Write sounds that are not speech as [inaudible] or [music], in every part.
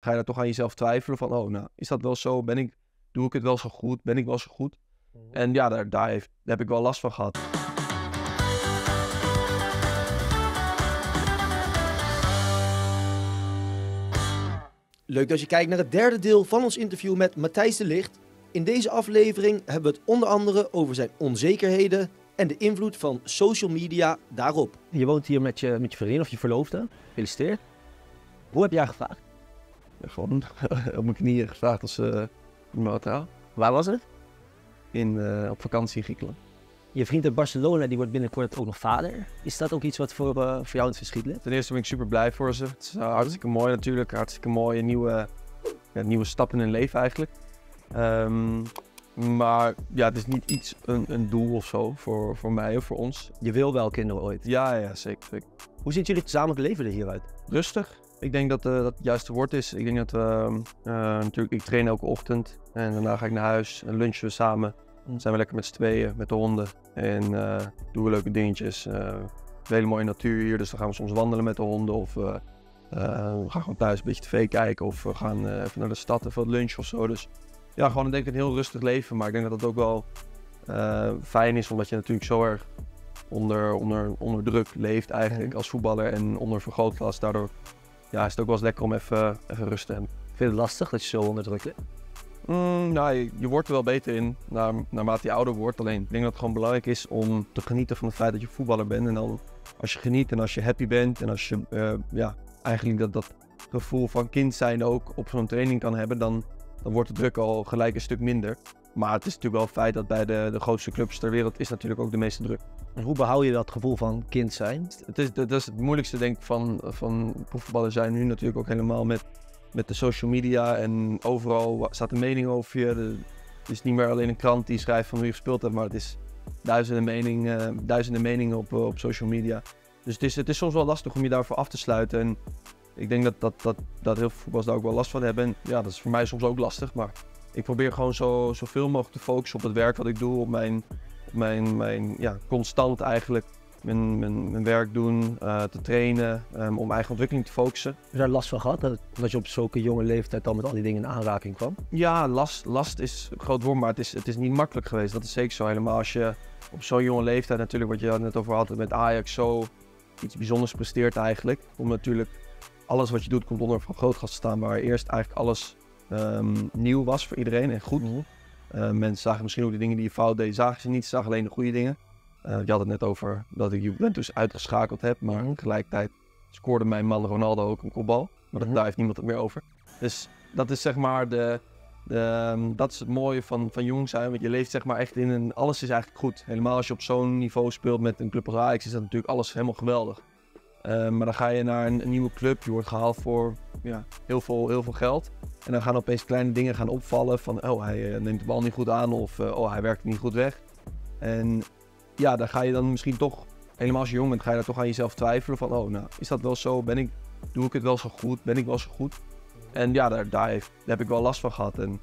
ga je daar toch aan jezelf twijfelen van, oh, nou, is dat wel zo? Ben ik, doe ik het wel zo goed? Ben ik wel zo goed? En ja, daar, daar, heeft, daar heb ik wel last van gehad. Leuk dat je kijkt naar het derde deel van ons interview met Matthijs de Licht. In deze aflevering hebben we het onder andere over zijn onzekerheden en de invloed van social media daarop. Je woont hier met je, met je vriendin of je verloofde. Gefeliciteerd. Hoe heb jij gevraagd? Gewoon [laughs] op mijn knieën gevraagd als uh, mijn hotel. Waar was het? In, uh, op vakantie in Griekenland. Je vriend uit Barcelona die wordt binnenkort ook nog vader. Is dat ook iets wat voor, uh, voor jou in het verschiet ligt? Ten eerste ben ik super blij voor ze. Het is hartstikke mooi natuurlijk. Hartstikke mooie nieuwe, ja, nieuwe stap in hun leven eigenlijk. Um, maar ja, het is niet iets, een, een doel of zo voor, voor mij of voor ons. Je wil wel kinderen ooit? Ja, ja zeker, zeker. Hoe ziet jullie gezamenlijk leven er hieruit? Rustig. Ik denk dat uh, dat het juiste woord is. Ik denk dat we, uh, natuurlijk, ik train elke ochtend en daarna ga ik naar huis en lunchen we samen. Dan zijn we lekker met z'n tweeën, met de honden en uh, doen we leuke dingetjes. een hele mooie natuur hier, dus dan gaan we soms wandelen met de honden of we gaan gewoon thuis een beetje tv kijken of we gaan even naar de stad even wat lunch of zo. Dus ja, gewoon denk ik een heel rustig leven. Maar ik denk dat dat ook wel fijn is, omdat je natuurlijk zo erg onder, onder, onder druk leeft eigenlijk als voetballer en onder vergrootglas. Daardoor ja, is het ook wel eens lekker om even, even rust te hebben. Vind je het lastig dat je zo onder druk ligt? Mm, nou, je, je, wordt er wel beter in naar, naarmate je ouder wordt. Alleen ik denk dat het gewoon belangrijk is om te genieten van het feit dat je voetballer bent. En dan als je geniet en als je happy bent en als je uh, ja, eigenlijk dat, dat gevoel van kind zijn ook op zo'n training kan hebben, dan, dan wordt de druk al gelijk een stuk minder. Maar het is natuurlijk wel een feit dat bij de, de grootste clubs ter wereld is natuurlijk ook de meeste druk. En hoe behoud je dat gevoel van kind zijn? Het is, dat is het moeilijkste denk ik van, van profvoetballers zijn nu natuurlijk ook helemaal met, met de social media. En overal staat een mening over je. het is niet meer alleen een krant die schrijft van hoe je gespeeld hebt, maar het is duizenden, mening, uh, duizenden meningen op, op social media. Dus het is, het is soms wel lastig om je daarvoor af te sluiten. En ik denk dat, dat, dat, dat heel veel voetballers daar ook wel last van hebben. En ja, dat is voor mij soms ook lastig. Maar ik probeer gewoon zo, zoveel mogelijk te focussen op het werk wat ik doe. Op mijn, op mijn, mijn ja, constant eigenlijk mijn, mijn, mijn werk doen, uh, te trainen, um, om eigen ontwikkeling te focussen. Heb je daar last van gehad? Dat, dat je op zulke jonge leeftijd al met al die dingen in aanraking kwam? Ja, last, last is een groot woord, maar het is, het is niet makkelijk geweest. Dat is zeker zo. Helemaal als je op zo'n jonge leeftijd natuurlijk, wat je net over had, met Ajax zo iets bijzonders presteert eigenlijk. Om natuurlijk alles wat je doet komt onder van grootgas te staan, waar eerst eigenlijk alles um, nieuw was voor iedereen en goed. Mm uh, mensen zagen misschien ook de dingen die je fout deed, zagen ze niet, ze zagen alleen de goede dingen. Uh, je had het net over dat ik Juventus uitgeschakeld heb, maar mm tegelijkertijd scoorde mijn man Ronaldo ook een kopbal. Maar dat, mm daar heeft niemand het meer over. Dus dat is zeg maar de, de um, dat is het mooie van, van jong zijn, want je leeft zeg maar echt in een, alles is eigenlijk goed. Helemaal als je op zo'n niveau speelt met een club als Ajax is dat natuurlijk alles helemaal geweldig. Uh, maar dan ga je naar een, een, nieuwe club, je wordt gehaald voor ja, heel, veel, heel veel geld. En dan gaan opeens kleine dingen gaan opvallen van oh hij uh, neemt de bal niet goed aan of uh, oh hij werkt niet goed weg. En ja, dan ga je dan misschien toch, helemaal als je jong bent, ga je daar toch aan jezelf twijfelen van oh nou is dat wel zo, ben ik, doe ik het wel zo goed, ben ik wel zo goed. En ja, daar, daar heb ik wel last van gehad. En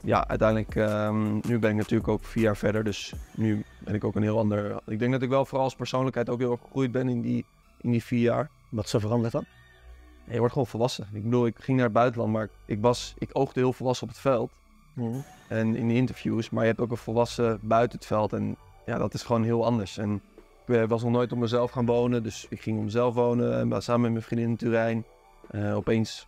ja, uiteindelijk, um, nu ben ik natuurlijk ook vier jaar verder, dus nu ben ik ook een heel ander. Ik denk dat ik wel vooral als persoonlijkheid ook heel erg gegroeid ben in die in die vier jaar. Wat is er veranderd dan? Je wordt gewoon volwassen. Ik bedoel, ik ging naar het buitenland, maar ik, was, ik oogde heel volwassen op het veld. Mm. En in de interviews, maar je hebt ook een volwassen buiten het veld. En ja, dat is gewoon heel anders. En ik was nog nooit op mezelf gaan wonen, dus ik ging om mezelf wonen. En samen met mijn vriendin in Turijn. Uh, opeens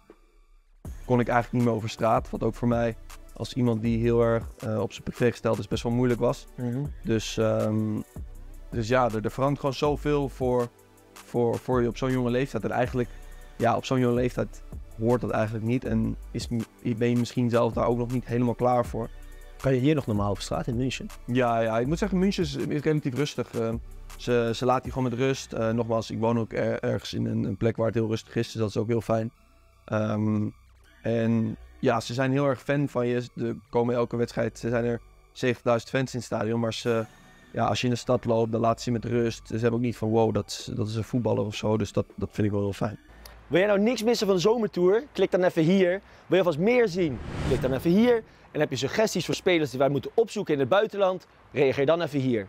kon ik eigenlijk niet meer over straat. Wat ook voor mij, als iemand die heel erg uh, op zijn privé gesteld is, best wel moeilijk was. Mm. Dus, um, dus ja, er, er verandert gewoon zoveel voor voor, voor je op zo'n jonge leeftijd. En eigenlijk, ja, op zo'n jonge leeftijd hoort dat eigenlijk niet. En is, ben je misschien zelf daar ook nog niet helemaal klaar voor. Kan je hier nog normaal op straat in München? Ja, ja ik moet zeggen, München is, relatief rustig. Uh, ze, ze laten je gewoon met rust. Uh, nogmaals, ik woon ook er, ergens in een, een, plek waar het heel rustig is, dus dat is ook heel fijn. Um, en ja, ze zijn heel erg fan van je. Er komen elke wedstrijd, ze zijn er 70.000 fans in het stadion, maar ze ja, als je in de stad loopt, dan laat ze je met rust. Ze hebben ook niet van wow, dat, dat is een voetballer of zo. Dus dat, dat vind ik wel heel fijn. Wil jij nou niks missen van de zomertour? Klik dan even hier. Wil je alvast meer zien? Klik dan even hier. En heb je suggesties voor spelers die wij moeten opzoeken in het buitenland? Reageer dan even hier.